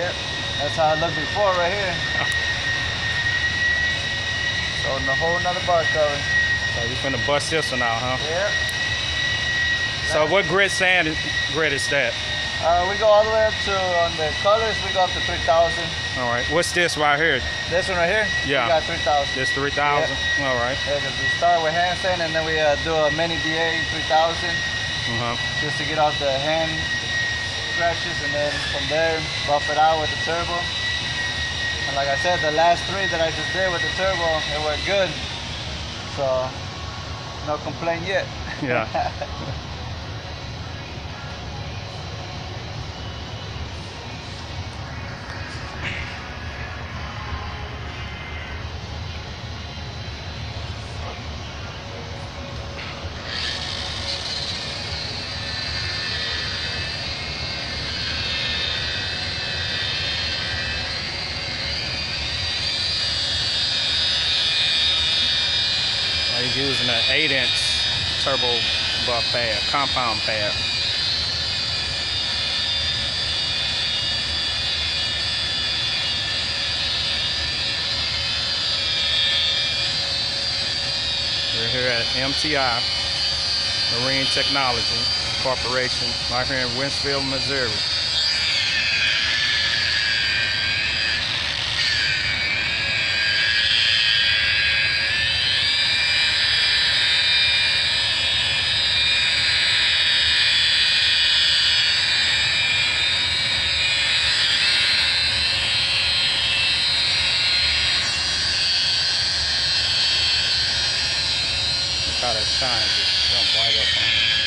Yep, that's how it looked before right here. so in a whole nother bar cover. So you finna bust this one out, huh? Yep. So what grit sand grit is that? Uh, we go all the way up to, on the colors, we go up to 3,000. All right. What's this right here? This one right here? Yeah. We got 3,000. This 3,000? All right. Yeah, because we start with hand sand and then we uh, do a mini DA 3000 Uh-huh. just to get out the hand scratches and then from there buff it out with the turbo. And like I said, the last three that I just did with the turbo, it worked good. So no complaint yet. Yeah. He's using an 8 inch turbo buff pad, compound pad. We're here at MTI, Marine Technology Corporation, right here in Wentzville, Missouri. How that shine just jump right up.